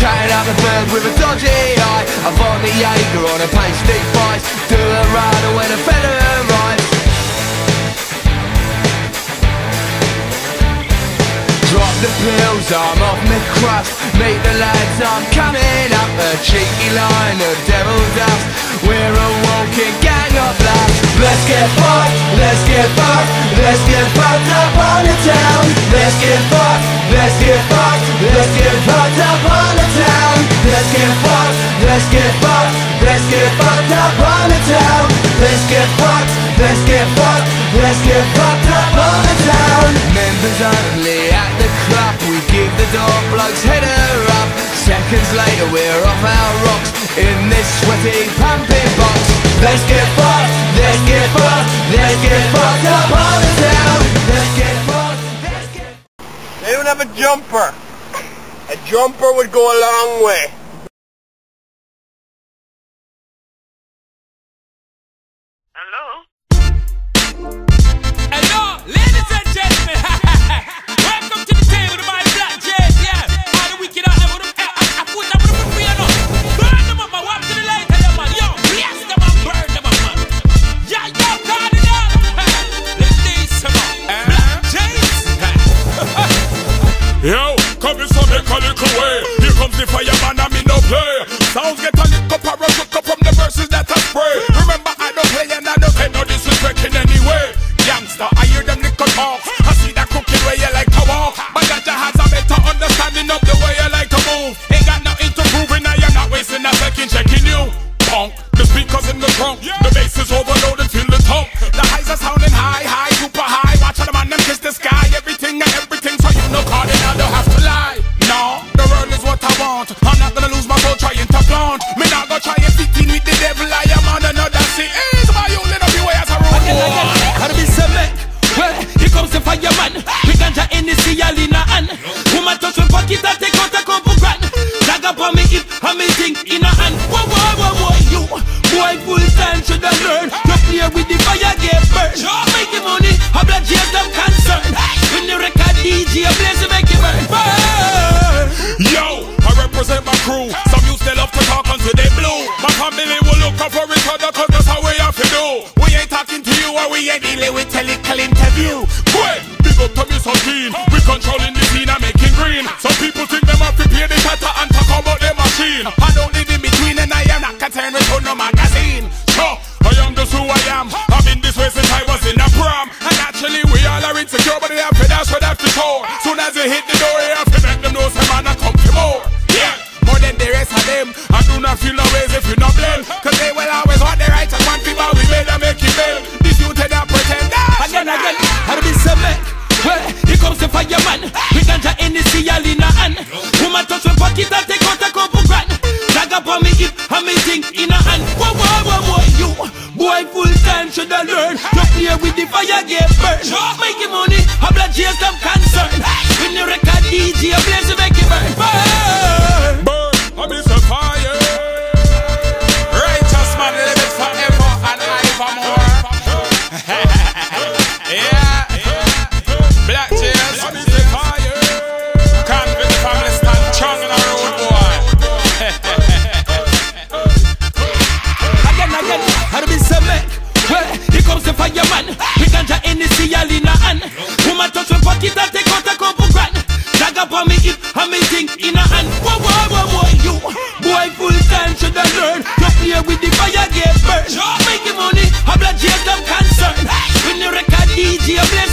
Chatting up the bird with a dodgy eye. I on the Jaeger on a pasty fight Do a rider when a feather the pills, I'm off my crust. Meet the lads, I'm coming up A cheeky line of devil dust. We're a walking gang of laughs Let's get fucked, let's get fucked Let's get fucked up on the town. Let's get fucked, let's get fucked Let's get fucked up on the town we're off our rocks In this sweaty pumping box Let's get fucked, let's get fucked Let's get fucked up on the town Let's get fucked, let's get They don't have a jumper. A jumper would go a long way. Yo, come in so make a way. Here comes the fireman, I'm in no play. Sounds get a little hand. Woman touch me pocket and take out a couple grand. Flag up on me hip, and me thing in a hand. Whoa, whoa, whoa, whoa, you. Boy, full time should have learned. To play with the fire, get burned. Making money, how blood jails them concerned. When the record DJ to make it burn. Burn. Yo, I represent my crew. Some used to love to talk until they blue. My family will look up for each other cause that's how we have to do. We ain't talking to you or we ain't dealing with technical interview. Quick, big up to me They hit the door, you have to make them know some man a come for more. Yeah, more than the rest of them. I do not feel no ways if you not blame. Cause they will always want the righteous one people we them make you fail. This you tell them pretend that. Again, again, gotta be cement. Well, here comes the fireman. We ganja Hennessy all in a hand. Woman touch me pocket and take out a couple grand. Flag up on me hip, and me thing in a hand. Whoa, whoa, whoa, whoa, you. Boy, full time should have learned. To play with the fire, get burned. Making money, blood jails them concerned. Making money, how blood jails them concerned. When the record DJ plays,